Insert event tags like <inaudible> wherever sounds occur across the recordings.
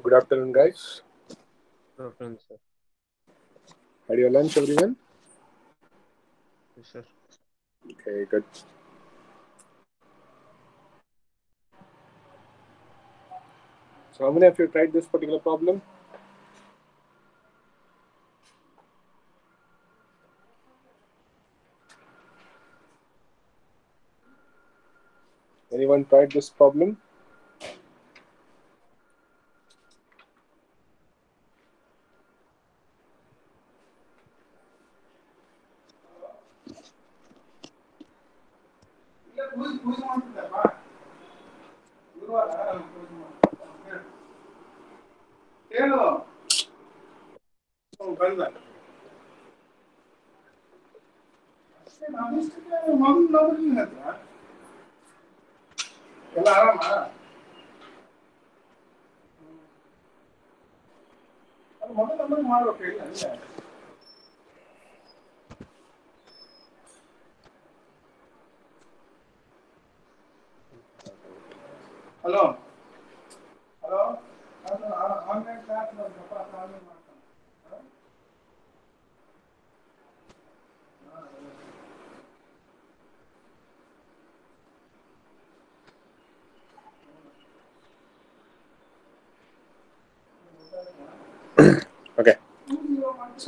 Good afternoon, guys. Good afternoon, sir. Had your lunch, everyone? Yes, sir. Okay, good. So, how many of you tried this particular problem? Anyone tried this problem? ಎಲ್ಲ ಆರಾಮ? ಮೊದಲು ನಮಗೆ ಮಾಡ್ಬೇಕು ಇಲ್ಲ? Hello? Hello? Online class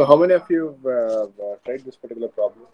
So, how many of you have uh, tried this particular problem?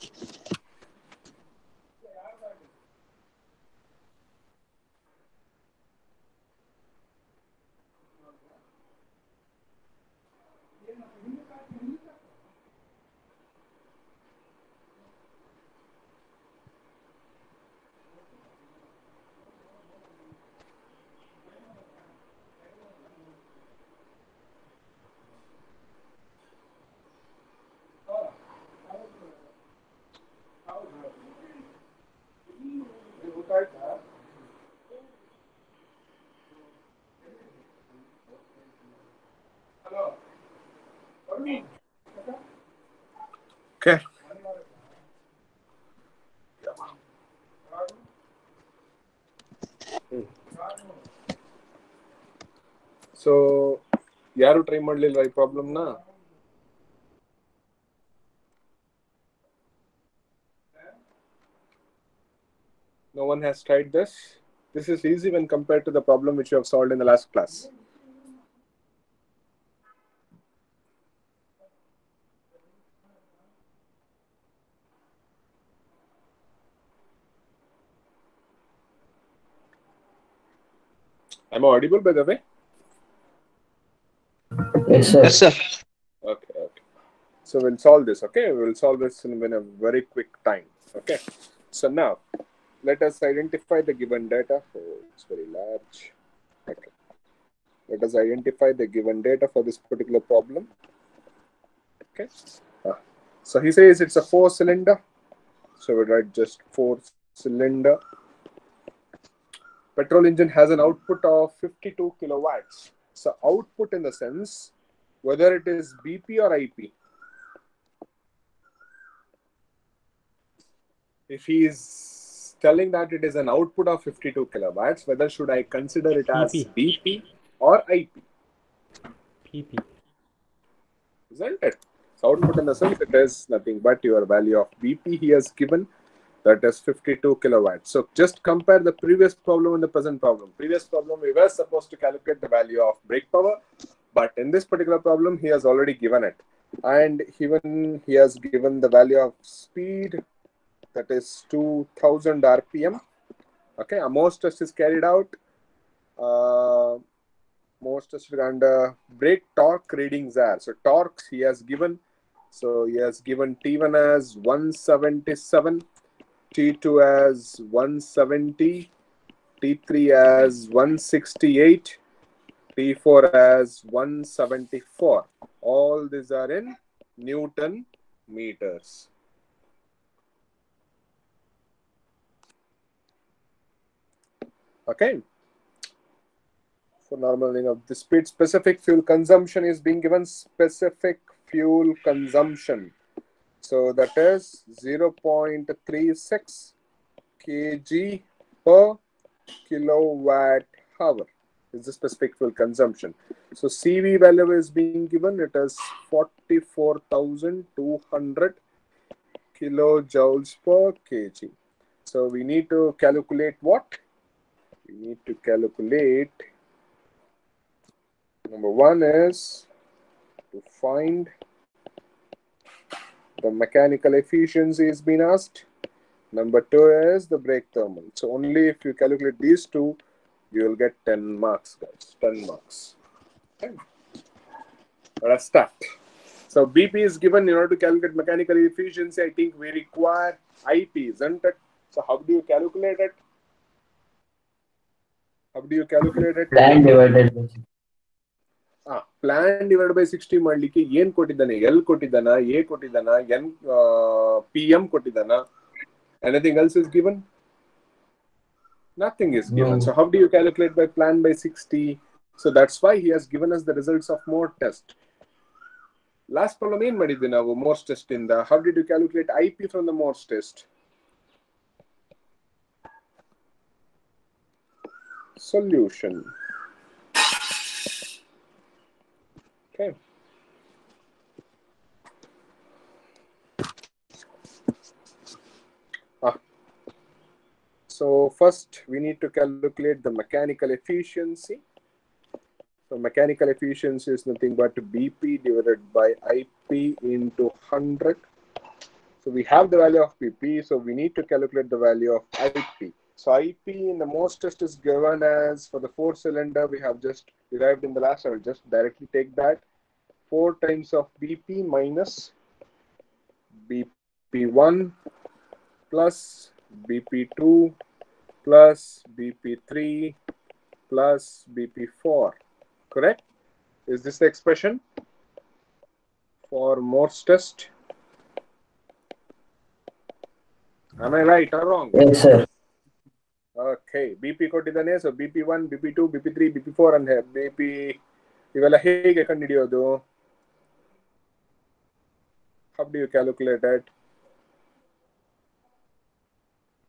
Okay. So ಯಾರು try ಮಾಡ್ಲಿಲ್ವಾ ಈ ಪ್ರಾಬ್ಲಮ್ನ No one has tried this. This is easy when compared to the problem which you have solved in the last class. Am I audible by the way? Yes, sir. Yes, sir. Okay, okay. So we'll solve this, okay? We'll solve this in, in a very quick time, okay? So now, let us identify the given data. Oh, it's very large. Okay. Let us identify the given data for this particular problem. Okay. Ah. So he says it's a four cylinder. So we write just four cylinder. Petrol engine has an output of 52 kilowatts. So output in the sense whether it is BP or IP. If he is telling that it is an output of 52 kilowatts, whether should I consider it as BP. BP or IP? PP. Isn't it? So output in the sense it is nothing but your value of BP he has given that is 52 kilowatts. So just compare the previous problem and the present problem. Previous problem we were supposed to calculate the value of brake power, but in this particular problem he has already given it. And even he has given the value of speed that is 2000 RPM. Okay, a Morse test is carried out. Uh, Morse test and uh, brake torque readings are. So torques he has given. So he has given T1 as 177, T2 as 170, T3 as 168, T4 as 174. All these are in Newton meters. Okay. For normal thing of the speed specific fuel consumption is being given specific fuel consumption. So that is 0.36 kg per kilowatt hour. is the specific fuel consumption. So CV value is being given. It is 44,200 kilojoules per kg. So we need to calculate what? We need to calculate. Number one is to find the mechanical efficiency is being asked. Number two is the brake thermal. So only if you calculate these two, you will get 10 marks, guys. 10 marks. Okay. Let us start. So BP is given in order to calculate mechanical efficiency. I think we require IP, isn't it? So how do you calculate it? How do you calculate it? Plan divided by plan divide by sixty ಮಾಡ್ಲಿಕ್ಕೆ ಏನ್ ಕೊಟ್ಟಿದ್ದಾನೆ L ಕೊಟ್ಟಿದ್ದಾನ A ಕೊಟ್ಟಿದ್ದಾನ N P M ಕೊಟ್ಟಿದ್ದಾನ anything else is given nothing is given. So how do you calculate by plan by 60? So that's why he has given us the results of Morse tests. Last problem in Madidinavu, Morse test in the how did you calculate IP from the Morse test? Solution. Okay. Ah. So first we need to calculate the mechanical efficiency. So mechanical efficiency is nothing but BP divided by IP into 100. So we have the value of BP, so we need to calculate the value of IP. So IP in the Morse test is given as for the four cylinder we have just derived in the last. I will just directly take that. 4 times of BP minus BP1 plus BP2 plus BP3 plus BP4. Correct? Is this the expression for Morse test? Am I right or wrong? Yes, sir. Okay, BP ಕೊಟ್ಟಿದ್ದಾನೆ so B P one B P two B P three B P four ಅಂತ B P ಇವೆಲ್ಲ ಹೇಗೆ ಕಂಡುಹಿಡಿಯೋದು how do you calculate it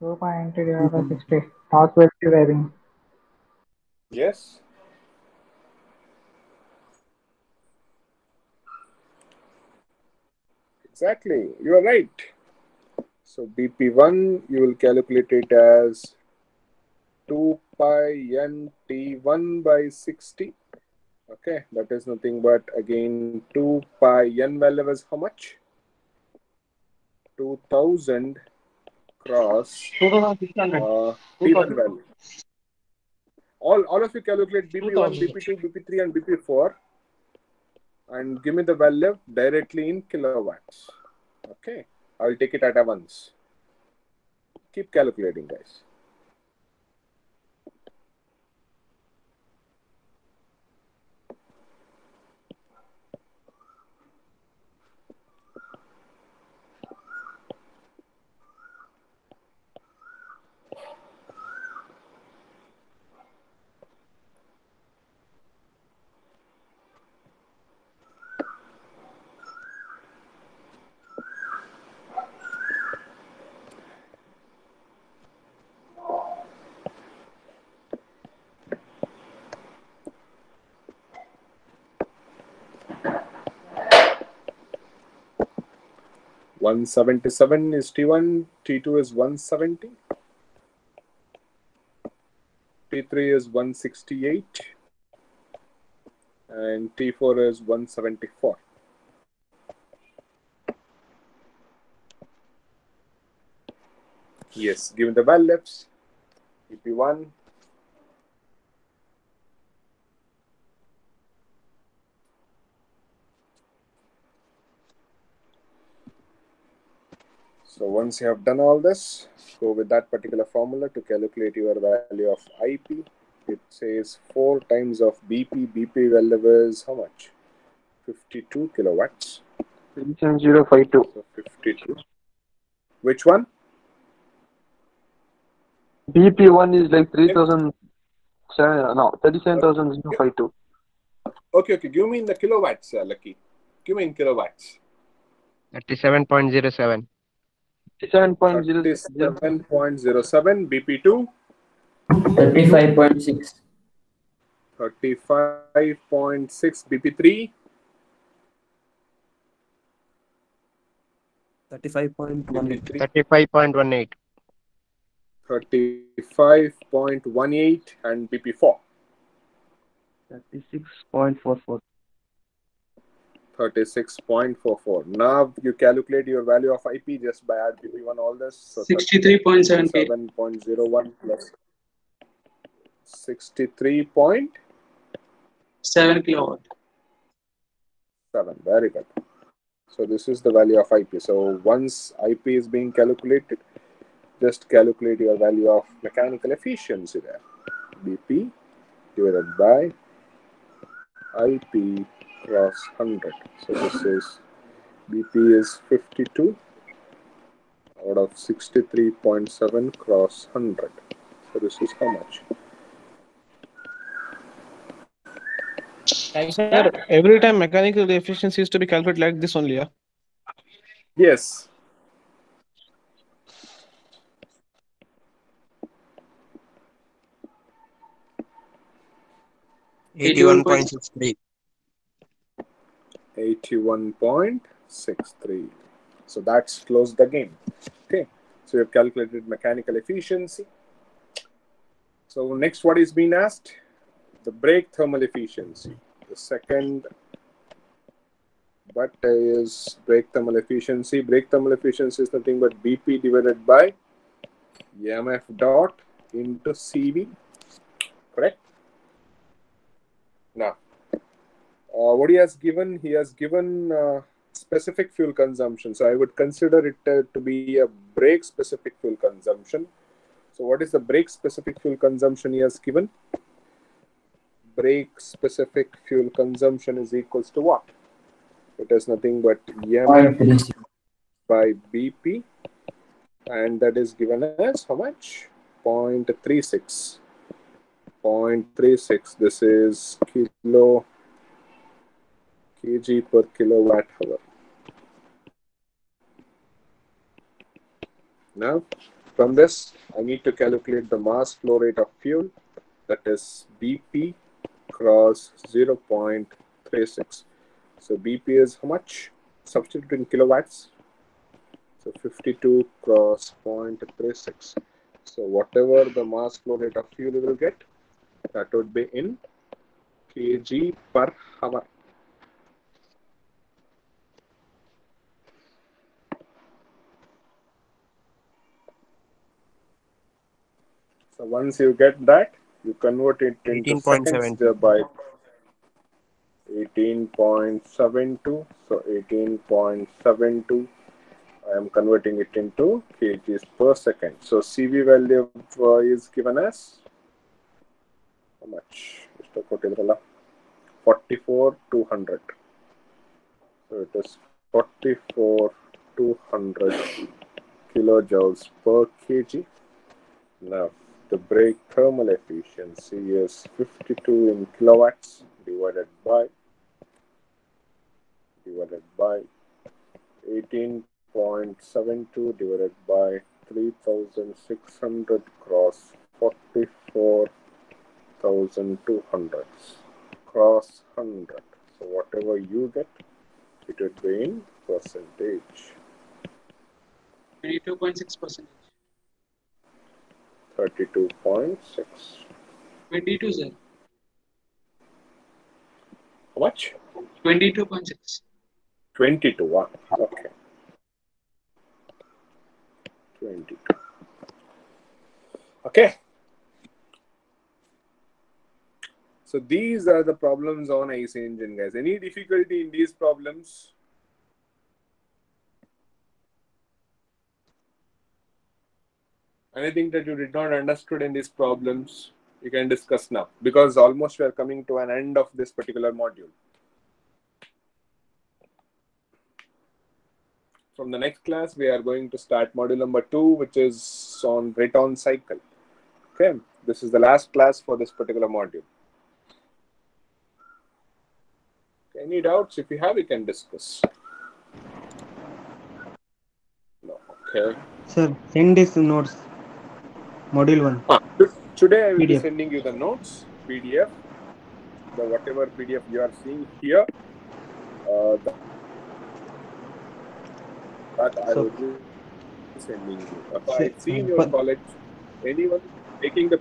2.8 divided by 60. North west is I think. Yes. Exactly. You are right. So BP1, you will calculate it as 2 pi n T1 by 60. Okay, that is nothing but again 2 pi n value is how much? 2000 cross 2600. uh, T1 value. All, all of you calculate BP1, BP2, BP3, and BP4 and give me the value directly in kilowatts. Okay, I'll take it at a once. Keep calculating, guys. One seventy-seven is T one. T two is one seventy. T three is one sixty-eight, and T four is one seventy-four. Yes, given the values, EP one So once you have done all this, go with that particular formula to calculate your value of IP. It says 4 times of BP. BP value is how much? 52 kilowatts. 37052. So 52. Which one? BP1 is like 3000. No, 37052. Okay, okay. Give me in the kilowatts, uh, Lucky. Give me in kilowatts. 37.07. 37.0. 37.07 BP2. 35.6. 35.6 BP3, 35.18. BP3, 35.18. 35.18, and BP4, 36.44. 36.44. Now you calculate your value of IP just by add BP1 all this. So 63.78. 7.01 plus 63.7. 7 kilowatt. Very good. So this is the value of IP. So once IP is being calculated, just calculate your value of mechanical efficiency there. BP divided by IP cross 100. So this is BP is 52 out of 63.7 cross 100. So this is how much? Sir, every time mechanical efficiency is to be calculated like this only, yeah? Yes. Eighty-one point six three. 81.63. So that's closed the game. Okay. So you've calculated mechanical efficiency. So next, what is being asked? The brake thermal efficiency. The second but is brake thermal efficiency. Brake thermal efficiency is nothing but BP divided by MF dot into CV. Correct? Now, uh, what he has given, he has given uh, specific fuel consumption. So I would consider it uh, to be a brake specific fuel consumption. So what is the brake specific fuel consumption he has given? Brake specific fuel consumption is equals to what? It is nothing but M by BP, and that is given as how much? 0.36. 0.36. This is kilo kg per kilowatt hour. Now, from this, I need to calculate the mass flow rate of fuel, that is BP cross 0.36. So BP is how much? Substitute in kilowatts. So 52 cross 0.36. So whatever the mass flow rate of fuel you will get, that would be in kg per hour. So once you get that, you convert it into 18.7 by 18.72. So 18.72. I am converting it into kgs per second. So CV value uh, is given as how much? Mr. Kotidrala? 44,200. So it is 44,200 kilojoules per kg. Now, the brake thermal efficiency is 52 in kilowatts divided by divided by 18.72 divided by 3600 cross 44,200 cross 100 so whatever you get it would be in percentage. 22.6 percent. 32.6 22, sir. how much 22.6. 20 to 1 okay. 22 okay. So these are the problems on IC engine guys. Any difficulty in these problems anything that you did not understood in these problems you can discuss now. Because almost we are coming to an end of this particular module. From the next class we are going to start module number two which is on Brayton cycle. Okay this is the last class for this particular module. Any doubts? If you have we can discuss. No okay. Sir, send this notes. Module 1. Ah, today i will be sending you the notes pdf the whatever PDF you are seeing here. Uh, that, that I So- will be sending you. Uh, So- I see in your but- college anyone taking the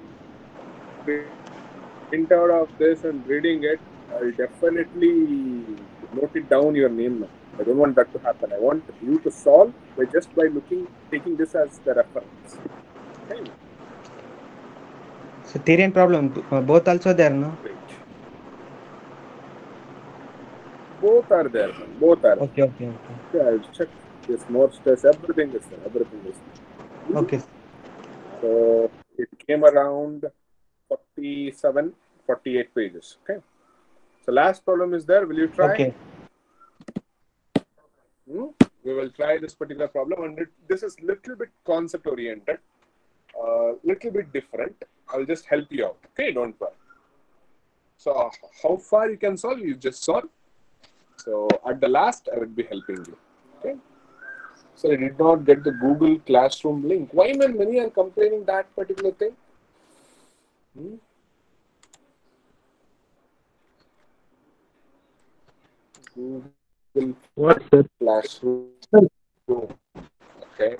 printout of this and reading it. I'll definitely note it down your name now. I don't want that to happen. I want you to solve by just by looking, taking this as the reference. Okay. So theory and problem, both also there, no? Both are there. Both are. Okay, okay, okay. Okay, I'll check this more stress. Everything is there. Everything is there. Okay. So it came around 47, 48 pages. Okay. So last problem is there. Will you try? Okay. Hmm? We will try this particular problem, and it, this is little bit concept oriented, uh, little bit different. I'll just help you out. Okay, don't worry. So how far you can solve, you just solve. So at the last, I will be helping you. Okay. So I did not get the Google Classroom link. Why man, many are complaining that particular thing? Hmm? Google? Classroom. Okay.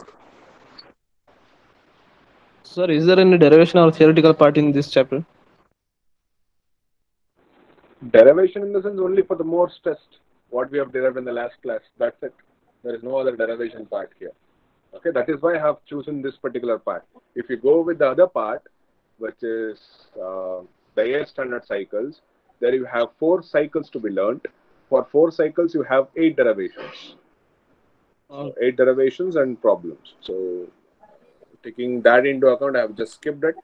Sir, is there any derivation or theoretical part in this chapter? Derivation in the sense only for the Morse test, what we have derived in the last class. That's it. There is no other derivation part here. Okay, that is why I have chosen this particular part. If you go with the other part, which is uh, the air standard cycles, there you have four cycles to be learned. For four cycles, you have eight derivations. Oh. Eight derivations and problems. So, taking that into account, I have just skipped it.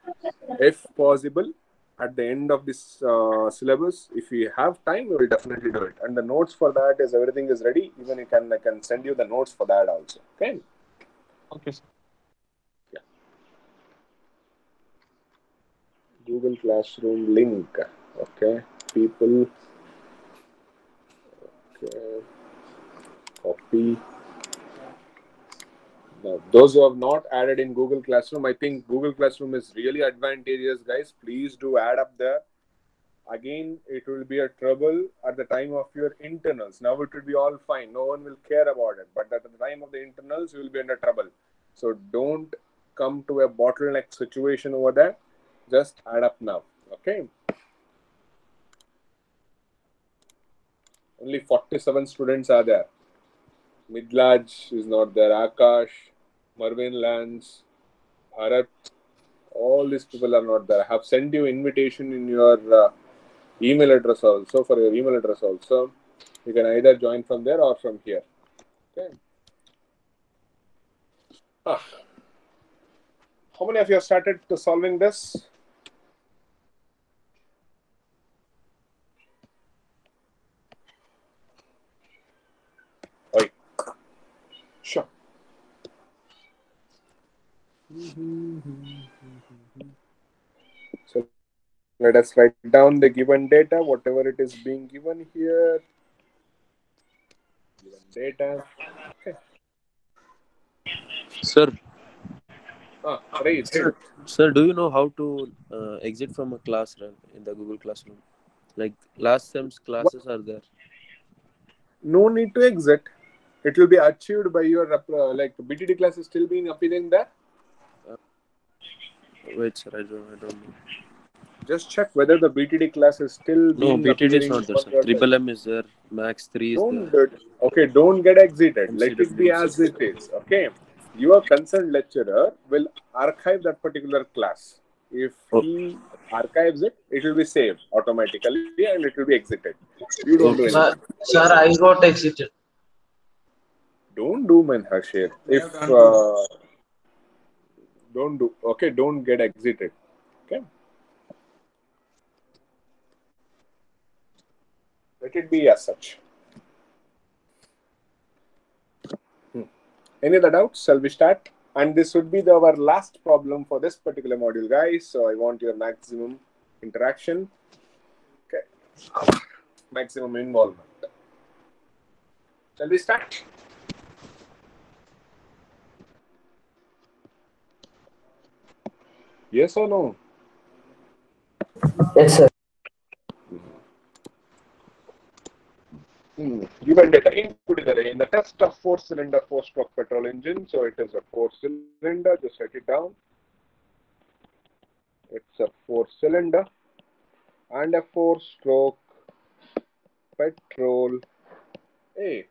If possible, at the end of this uh, syllabus, if we have time, we will definitely do it. And the notes for that is everything is ready. Even you can I can send you the notes for that also. Okay. Okay, sir. Google Classroom link. Okay. People. Okay. Copy. Those who have not added in Google Classroom, I think Google Classroom is really advantageous, guys. Please do add up there. Again, it will be a trouble at the time of your internals. Now it will be all fine. No one will care about it. But at the time of the internals, you will be under trouble. So don't come to a bottleneck situation over there. Just add up now. Okay. Only 47 students are there. Midlaj is not there. Akash, Marvin Lance, Bharat, all these people are not there. I have sent you invitation in your uh, email address also for your email address also. You can either join from there or from here. Okay. Ah. How many of you have started solving this? So let us write down the given data, whatever it is being given here. Given data. Okay. Sir, Ah, right. sir, sir, do you know how to uh, exit from a class run in the Google Classroom? Like last sem's classes are there. No need to exit. It will be achieved by your uh, like BTD class is still being appearing there. Wait, sir, I don't, I don't know. Just check whether the BTD class is still No, being BTD is not there, sir. Triple M is there. Max three is Don't there. do. Okay, don't get exited. Let it be MCW. as it is. Okay. Your concerned lecturer will archive that particular class. If Oh. he archives it, it will be saved automatically and it will be exited. You don't do Sir, anything. sir, I got exited. Don't do man Harshir. If uh, don't do okay, don't get exited. Okay. Let it be as such. Hmm. Any other doubts? Shall we start? And this would be the, our last problem for this particular module, guys. So I want your maximum interaction. Okay. Maximum involvement. Shall we start? Yes or no? Yes, sir. Mm. You will get input in the test of four cylinder four stroke petrol engine. So it is a four cylinder, just set it down. It's a four cylinder and a four stroke petrol. Hey,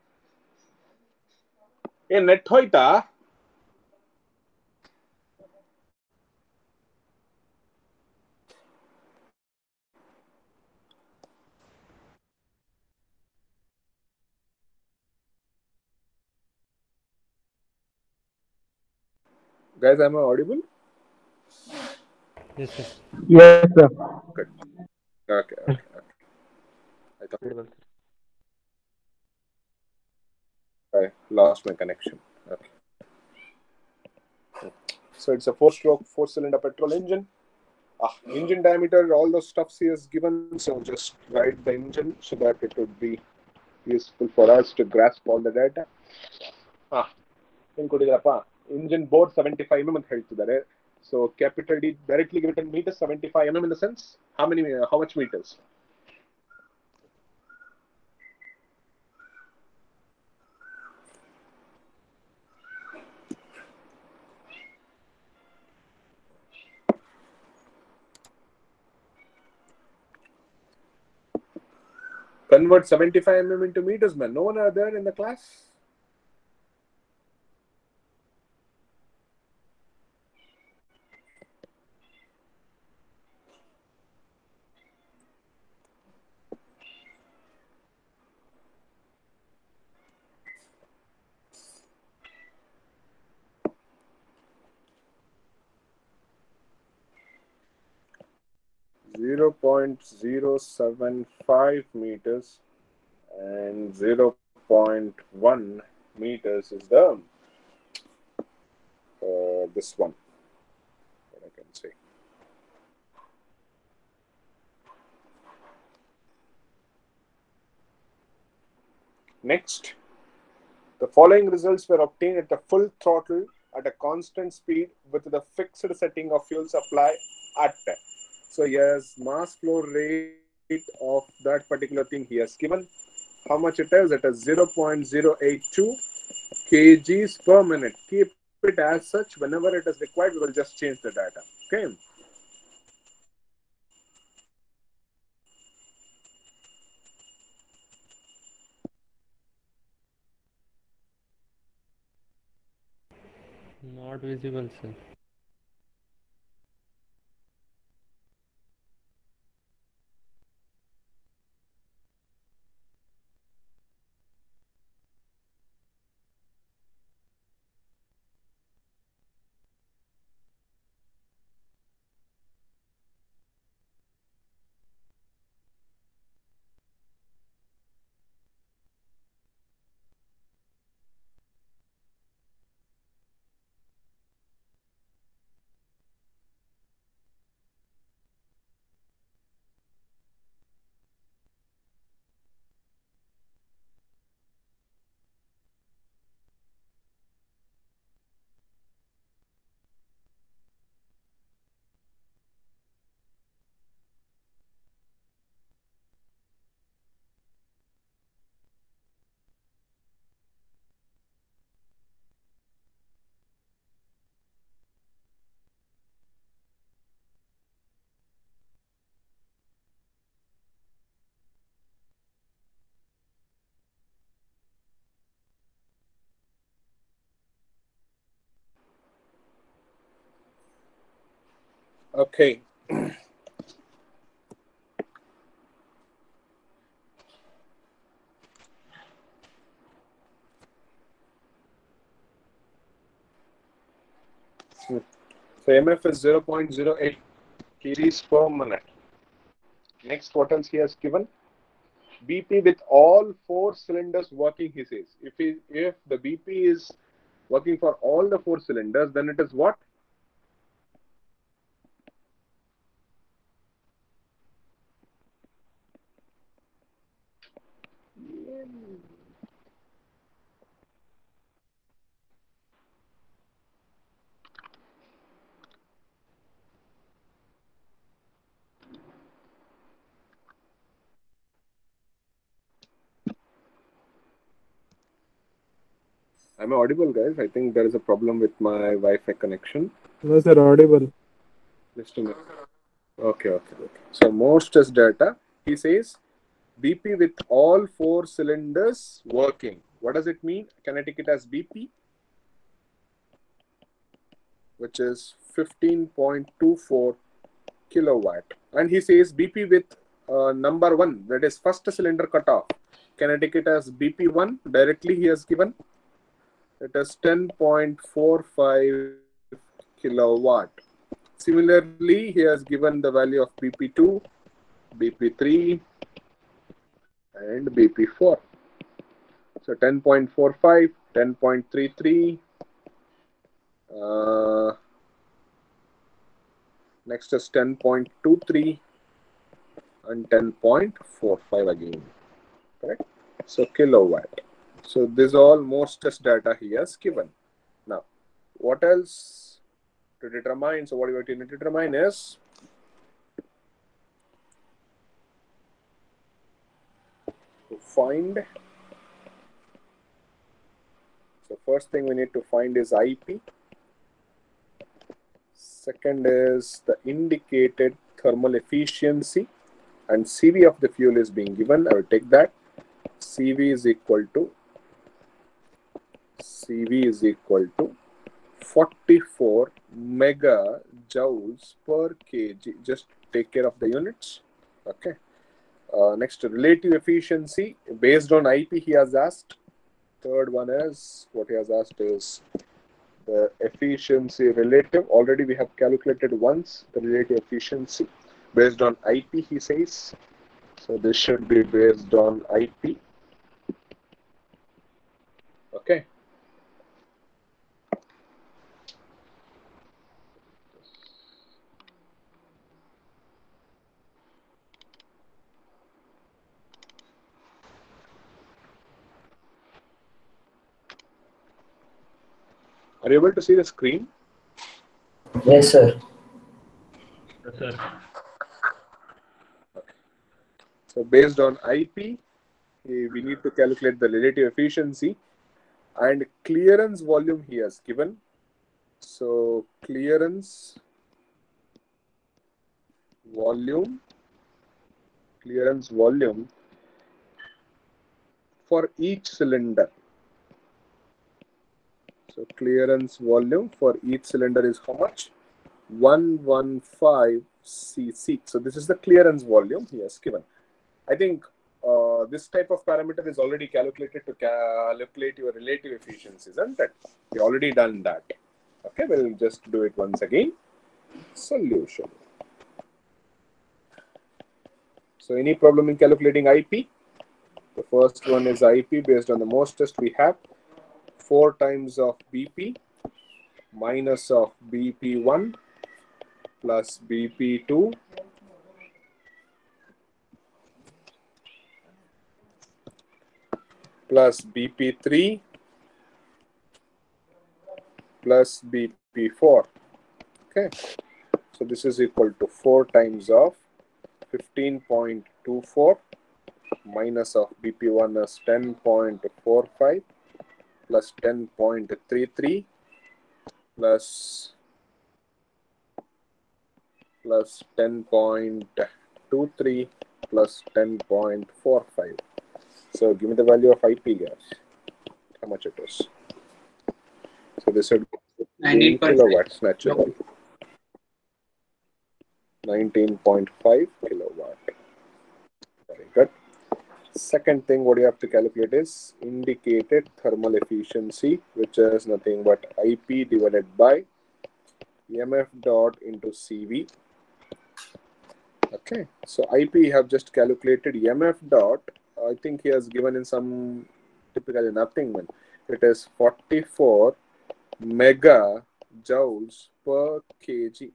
hey, net hoita. Guys, am I audible? Yes, yes. Yes, sir. Good. Okay, okay, okay. I thought I lost my connection. Okay. So it's a four-stroke, four-cylinder petrol engine. Ah, engine diameter, all those stuffs he has given. So just write the engine so that it would be useful for us to grasp all the data. Ah, ಏನ್ ಕೊಟ್ಟಿದ್ದಾರಪ್ಪ engine bore seventy five M ಅಂತ ಹೇಳ್ತಿದ್ದಾರೆ so capital D directly given metres seventy five M M in the sense how many how much meters convert 75 mm into meters, man. No one are there in the class. Zero point zero seven five meters and zero point one meters is the uh, this one. What I can say. Next, the following results were obtained at the full throttle at a constant speed with the fixed setting of fuel supply at. So yes, mass flow rate of that particular thing he has given. How much it is? It is 0.082 kgs per minute. Keep it as such. Whenever it is required, we will just change the data. Okay. Not visible, sir. Okay. So MF is 0.08 kgs per minute. Next, what else he has given? BP with all four cylinders working, he says. If he, if the BP is working for all the four cylinders, then it is what? Am I audible, guys? I think there is a problem with my Wi-Fi connection. No, sir, audible. Just a minute. Okay, okay, okay. So Morse test data. He says BP with all four cylinders working. What does it mean? Can I take it as BP? Which is 15.24 kilowatt. And he says BP with uh, number one, that is first cylinder cutoff. Can I take it as BP1? Directly he has given. It is 10.45 kilowatt. Similarly, he has given the value of BP2, BP3, and BP4. So 10.45, 10.33. Uh, next is 10.23 and 10.45 again. Correct? So kilowatt. So this all Morse test data he has given. Now, what else to determine? So what you have to determine is to find. So first thing we need to find is IP. Second is the indicated thermal efficiency and CV of the fuel is being given. I will take that. CV is equal to CV is equal to 44 mega joules per kg. Just take care of the units. Okay. Uh, next, relative efficiency based on IP. He has asked. Third one is what he has asked is the efficiency relative. Already we have calculated once the relative efficiency based on IP. He says. So this should be based on IP. Okay. Are you able to see the screen? Yes, sir. Yes, sir. So based on IP, we need to calculate the relative efficiency and clearance volume he has given. So clearance volume, clearance volume for each cylinder. So clearance volume for each cylinder is how much? 115 cc. So this is the clearance volume he has given. I think uh, this type of parameter is already calculated to calculate your relative efficiency, isn't it? We already done that. Okay, we'll just do it once again. Solution. So any problem in calculating IP? The first one is IP based on the Morse test we have. 4 times of BP minus of BP1 plus BP2 plus BP3 plus BP4. Okay, so this is equal to 4 times of 15.24 minus of BP1 is 10.45 plus 10.33 plus plus 10.23 plus 10.45. So give me the value of IP gas. How much it is? So this would be 15 19.5. kilowatts naturally. 19.5 kilowatt. Very good. Second thing, what you have to calculate is indicated thermal efficiency, which is nothing but IP divided by MF dot into CV. Okay, so IP have just calculated MF dot. I think he has given in some typically nothing man. It is 44 mega joules per kg.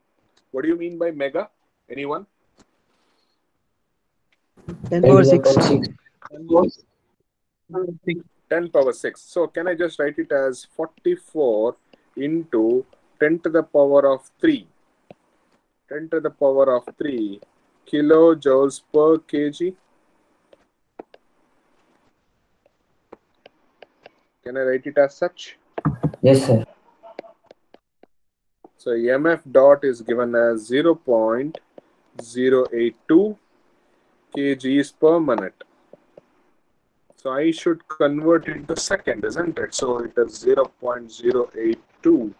What do you mean by mega? Anyone? 10 power 6. 10 power 6. So can I just write it as 44 into 10 to the power of 3? 10 to the power of 3 kilojoules per kg. Can I write it as such? Yes, sir. So MF dot is given as 0.082 kgs per minute. So I should convert it to second, isn't it? So it is 0.082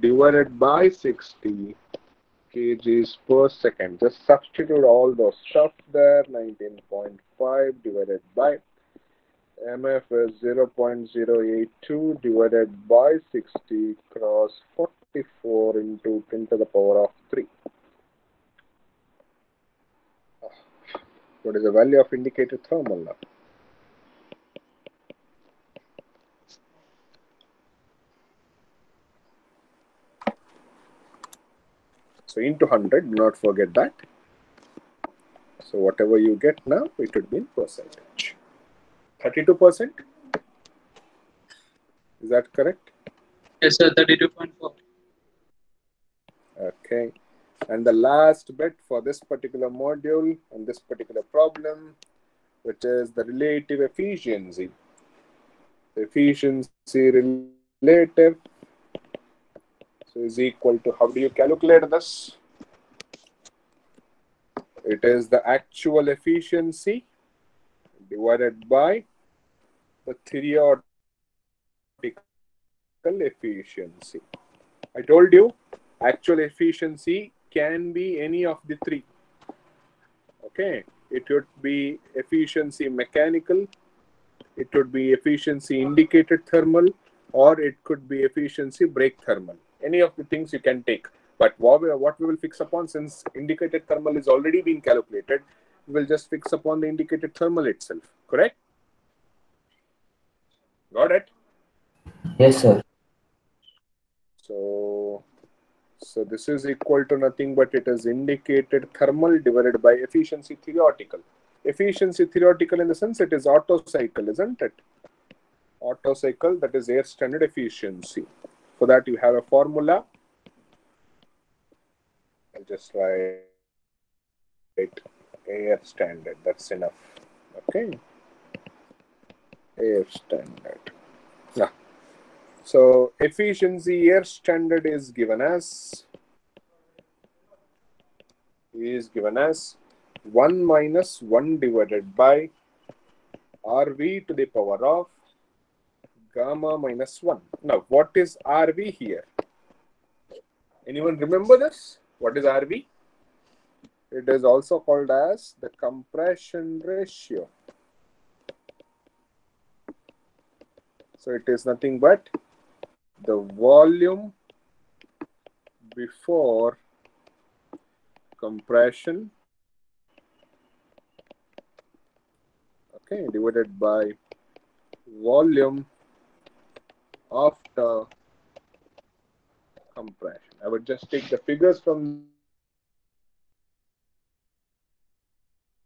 divided by 60 kgs per second. Just substitute all those stuff there. 19.5 divided by MF is 0.082 divided by 60 cross 44 into 10 to the power of 3. Ah, what is the value of indicated thermal now? So into 100, do not forget that. So whatever you get now, it would be in percentage. 32%? Is that correct? Yes, sir. Thirty-two point four. Okay. And the last bit for this particular module and this particular problem, which is the relative efficiency. The efficiency relative is equal to how do you calculate this? It is the actual efficiency divided by the theoretical efficiency. I told you actual efficiency can be any of the three. Okay, it would be efficiency mechanical, it would be efficiency indicated thermal, or it could be efficiency brake thermal. Any of the things you can take. But what we, what we will fix upon, since indicated thermal is already being calculated, we will just fix upon the indicated thermal itself. Correct? Got it? Yes, sir. So, so this is equal to nothing but it is indicated thermal divided by efficiency theoretical. Efficiency theoretical in the sense it is Otto cycle, isn't it? Otto cycle that is air standard efficiency. For that you have a formula. I'll just write it AF standard. That's enough. Okay. AF standard. Yeah. So efficiency air standard is given as is given as 1 minus 1 divided by RV to the power of gamma minus 1. Now, what is RV here? Anyone remember this? What is RV? It is also called as the compression ratio. So it is nothing but the volume before compression okay divided by volume after compression i would just take the figures from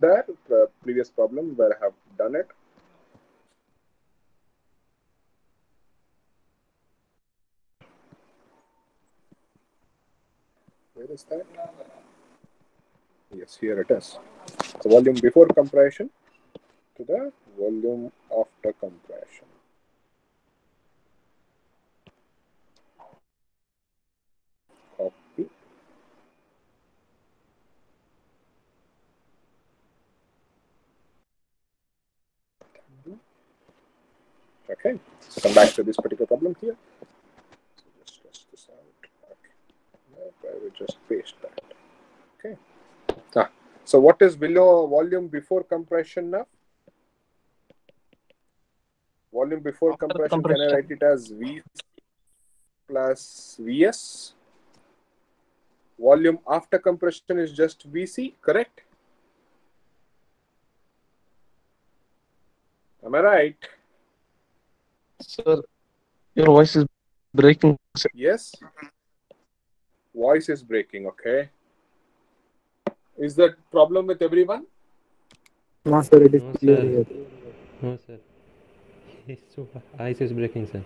that the previous problem where i have done it Where is that? Yes, here it is. The volume before compression to the volume after compression. Copy. Okay, so come back to this particular problem here. So just this out. Okay. I will just paste that. Okay. Ah. So what is below volume before compression now? Volume before After compression, can I write it as V plus Vs? Volume after compression is just Vc, correct? Am I right? Sir, your voice is breaking. sir. Yes. Voice is breaking, okay. Is that problem with everyone? No, sir, it is No, clear sir. here. No, sir. It's <laughs> so ice is breaking, sir.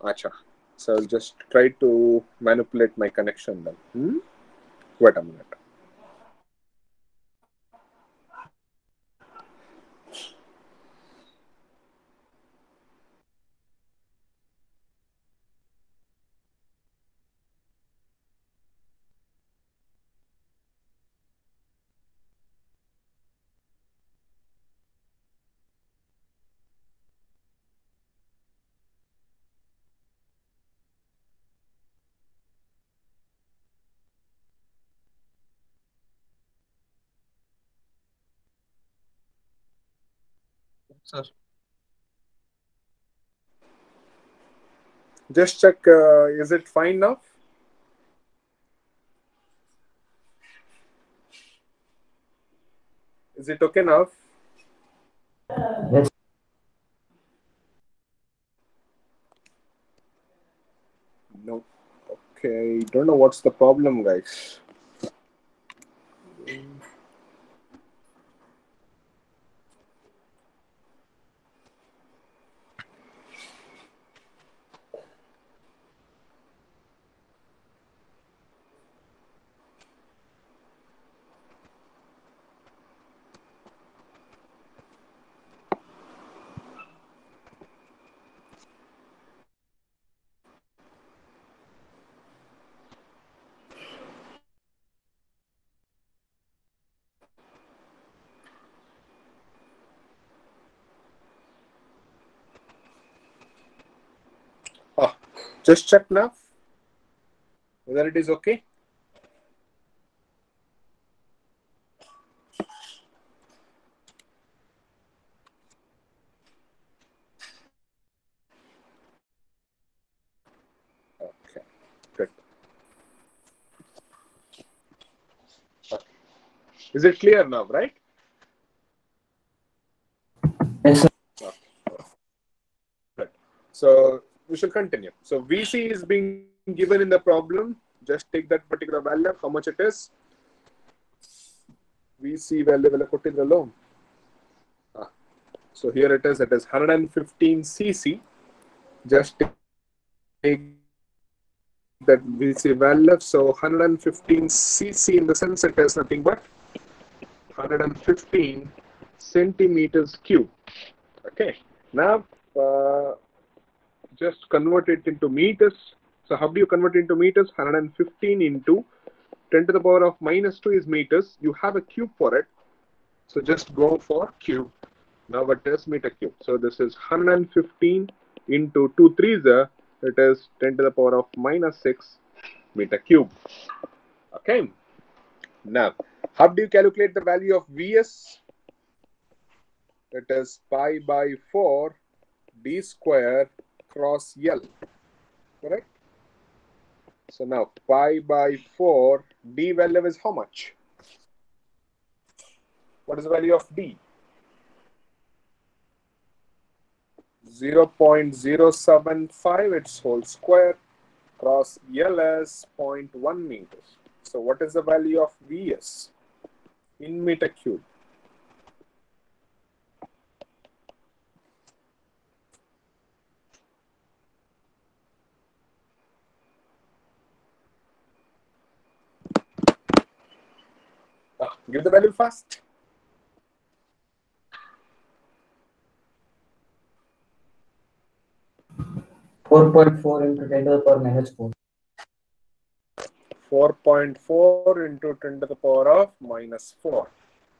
Acha. So I'll just try to manipulate my connection then. Hmm? Wait a minute. Sir. Just check, uh, is it fine now? Is it okay now? Yes. No. Okay, don't know what's the problem, guys. Ah, just check now whether it is okay. Okay, good. Is it clear now, right? Yes, sir. Good. Continue. So VC is being given in the problem. Just take that particular value, how much it is. VC value will put in the loan. Ah. So here it is, it is 115 cc. Just take that VC value. So 115 cc in the sense it is nothing but 115 centimeters cube. Okay. Now, uh, just convert it into meters. So how do you convert into meters? 115 into 10 to the power of minus 2 is meters. You have a cube for it. So just go for cube. Now it is meter cube. So this is 115 into 2 threes. uh, It is 10 to the power of minus 6 meter cube. Okay. Now, how do you calculate the value of Vs? It is pi by 4 d square cross L. Correct? So now pi by 4 d value is how much? What is the value of d? 0.075 its whole square cross L is 0.1 meters. So what is the value of Vs in meter cube? Give the value fast. Four point four into ten to the power minus four. 4.4 into 10 to the power of minus 4.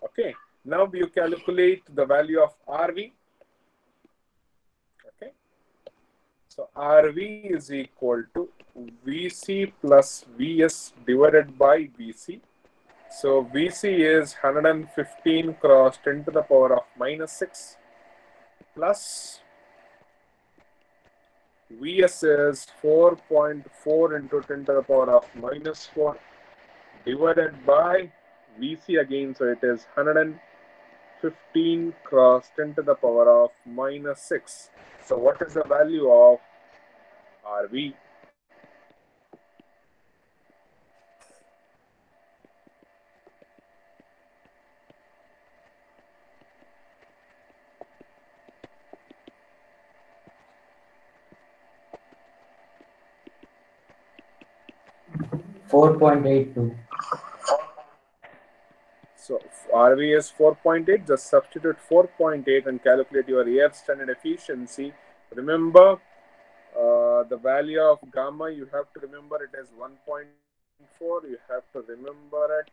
Okay. Now you calculate the value of RV. Okay. So RV is equal to VC plus VS divided by VC. So VC is 115 cross 10 to the power of minus 6 plus Vs is 4.4 into 10 to the power of minus 4 divided by Vc again. So it is 115 cross 10 to the power of minus 6. So what is the value of Rv? Four point eight two. So RV is 4.8. Just substitute 4.8 and calculate your air standard efficiency. Remember, uh, the value of gamma, you have to remember it is 1.4. You have to remember it.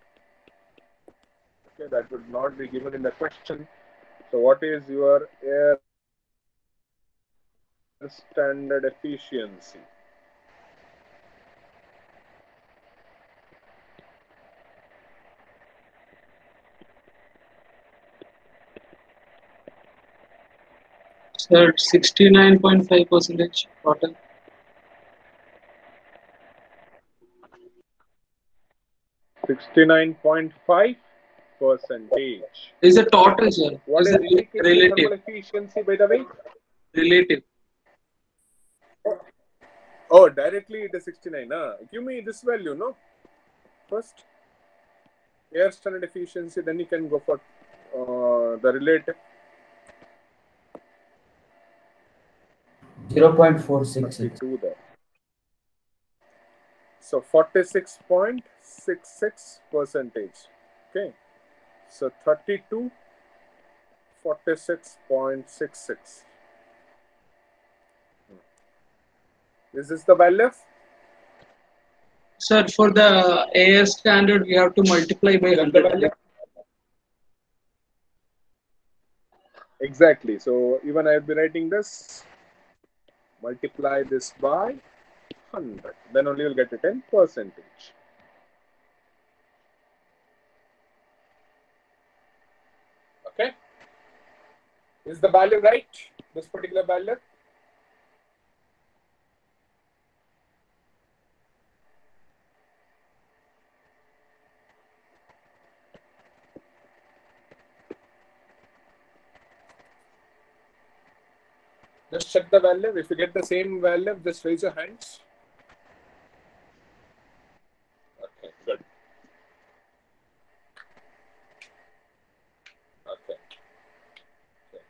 Okay, that would not be given in the question. So, what is your air standard efficiency? Sir, 69.5 percentage total. Sixty-nine point five percentage. Is a total, sir. What Is is relative. efficiency, by the way? Relative. Oh, directly it is 69. Huh? Give me this value, no? First, air standard efficiency, then you can go for uh, the relative. 0.466. there. So 46.66 percentage. Okay. So 32, 46.66. Is this the value? Sir, for the AS standard, we have to multiply by 100. Exactly. So even I'll be writing this. Multiply this by 100. Then only you'll get a 10 percentage. Okay. Is the value right? This particular value? Just check the value. If you get the same value, just raise your hands. Okay, good. Okay. Okay.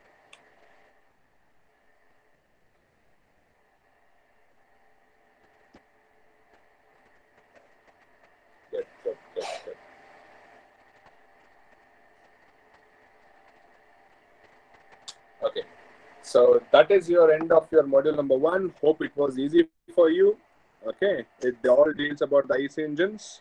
Good, good, good, good. Okay. So that is your end of your module number one. Hope it was easy for you. Okay. It all deals about the IC engines.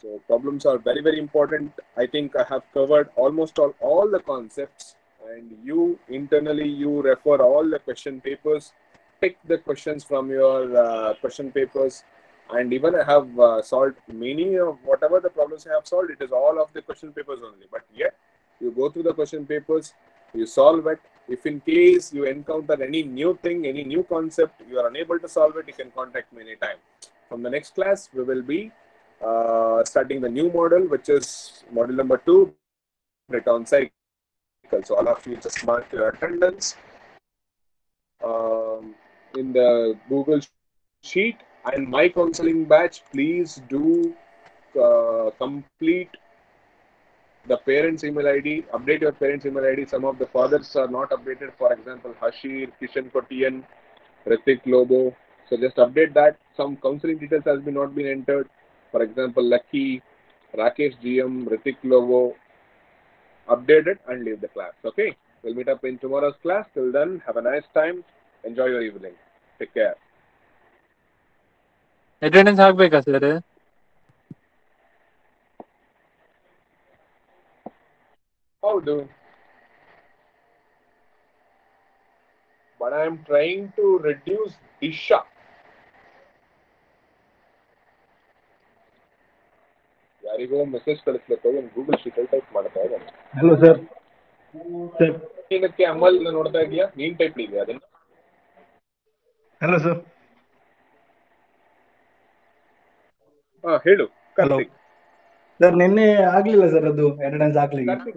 So problems are very, very important. I think I have covered almost all, all the concepts and you internally, you refer all the question papers, pick the questions from your uh, question papers and even I have uh, solved many of whatever the problems I have solved, it is all of the question papers only. But yet you go through the question papers, you solve it. If in case you encounter any new thing, any new concept, you are unable to solve it, you can contact me anytime. From the next class, we will be uh, starting the new model, which is model number two, return cycle. So all of you just mark your attendance um, in the Google sheet and my counseling batch. Please do uh, complete the parents' email ID, update your parents' email ID. Some of the fathers are not updated. For example, Hashir, Kishan Kotian, Ritik Lobo. So just update that. Some counseling details has been not been entered. For example, Lucky, Rakesh GM, Ritik Lobo. Update it and leave the class. Okay. We'll meet up in tomorrow's class. Till then, have a nice time. Enjoy your evening. Take care. Attendance ಹಾಕ್ಬೇಕಾ sir ಹೌದು. But I am trying to reduce Disha. ಯಾರಿಗೋ message ಕಳಿಸ್ಬೇಕು ಒಂದು Google sheet ಅಲ್ಲಿ type ಮಾಡ್ತಾ ಇದ್ದಾನೆ hello sir ಏನಕ್ಕೆ ಅಮಲ್ ನೋಡ್ತಾ ಇದೀಯಾ ನೀನ್ ಟೈಪ್ ಇದೆಯಾ ಅದನ್ನ? ಹಲೋ ಸರ್ ಹಾ ಹೇಳು. ಹಲೋ ಸರ್ ನಿನ್ನೆ ಆಗ್ಲಿಲ್ಲ ಸರ್ ಅದು ಅಟೆಂಡೆನ್ಸ್ ಹಾಕ್ಲಿಕ್ಕೆ.